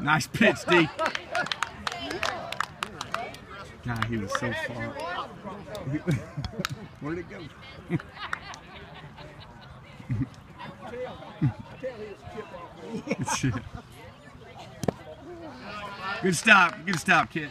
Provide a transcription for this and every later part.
Nice pitch, D. God, he was so far. Where'd it go? Good stop. Good stop, kid.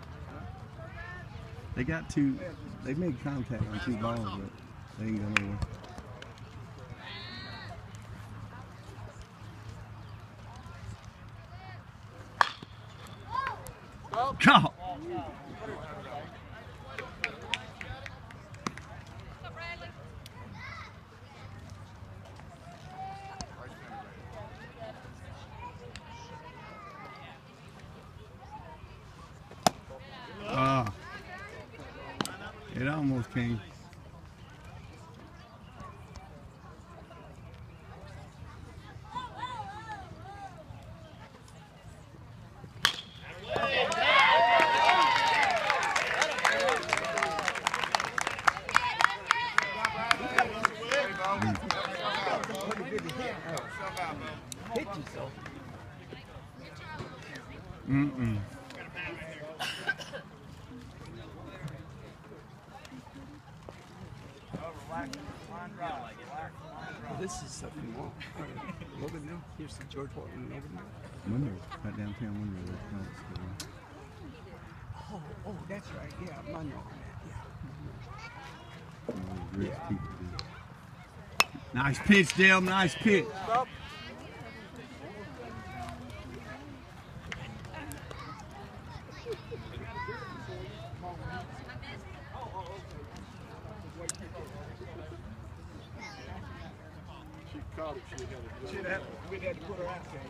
They got two. They made contact on two balls, but they ain't going nowhere. Go. It almost came. Mm-mm. This is something you want. Logan Mill. Here's the George Walton Logan Mill. Window, right downtown window. that's nice, good Oh, oh, that's right. Yeah, Monroe. Yeah. one. All the rich people do. Nice pitch, Dale. Nice pitch. Should have, we'd have to put her out there.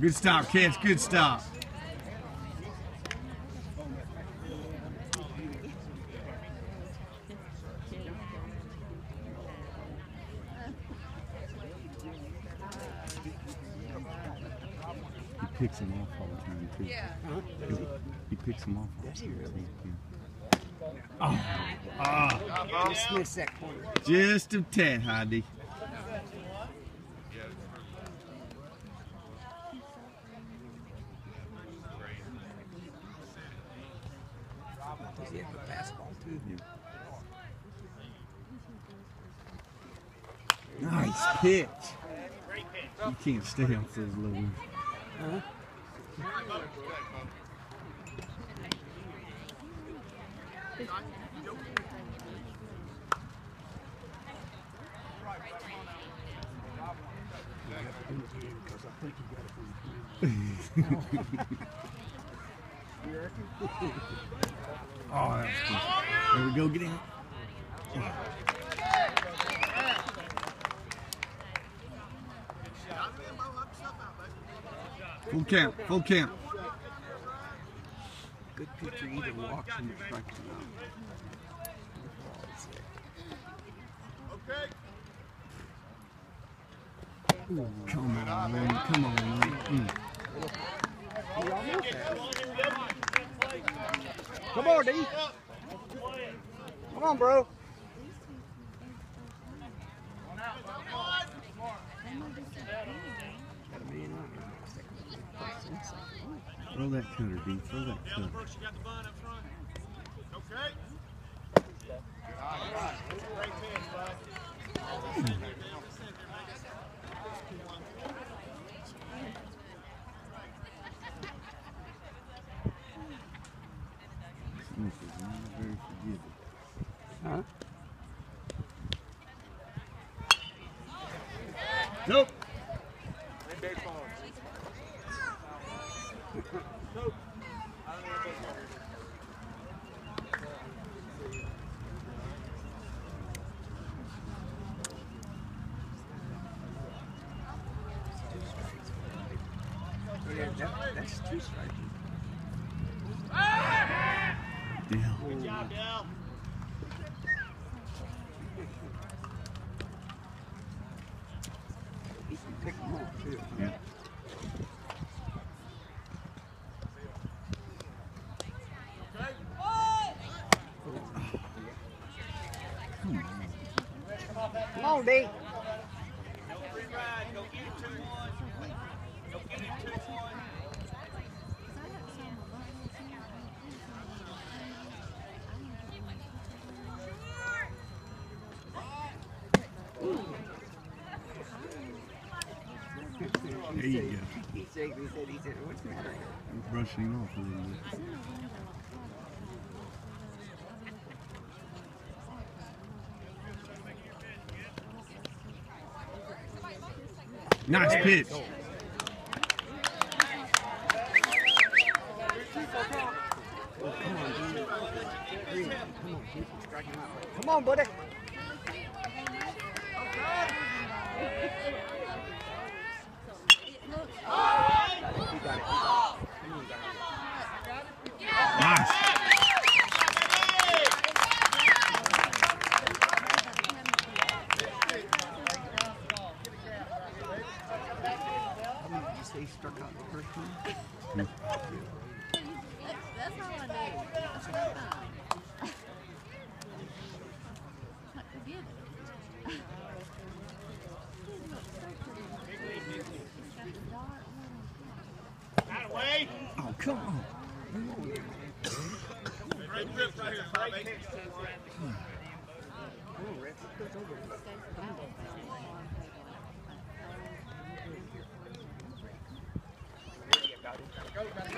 Good stop, kids. Good stop. Picks them off all the time too. He, he picks them off all the time too. Yeah. Oh. Just miss that corner. Just a tad, Heidi. Does he have a fastball too? Nice pitch. You can't stay off those lows. Oh, that's good. There we go. Get in. Full count. Full count. good pitcher either walks in the strikes him out. Come on, man. Come on, man. Mm. He almost had it. Come on, D. Come on, bro. Got a man on here. Throw that cutter, D. Throw that cutter. Brooks, you got the bun up front. Okay. Great pitch, bud. Smith is not very forgiving. Huh? Nope. Two strikes. Yeah. Good job, too. Yeah. Come get it 2 1. Go get it 2 1. There you go. He said, he said, he said, what's the matter? Brushing off a little bit. Nice pitch. Oh, come on, D. Green, come on, keep striking out. Come on, buddy it. You got it. Come on, guys. Nice. How many did you say struck out the first one? That's all I do. That's not fine. Forget it. Out of way. Oh, come on. Great grip go.